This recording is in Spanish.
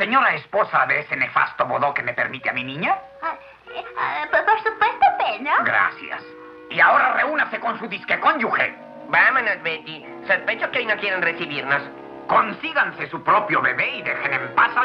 señora esposa de ese nefasto bodó que me permite a mi niña? Ah, eh, ah, por supuesto, Pedro. Gracias. Y ahora reúnase con su disque cónyuge. Vámonos, Betty. Sospecho que hoy no quieren recibirnos. Consíganse su propio bebé y dejen en paz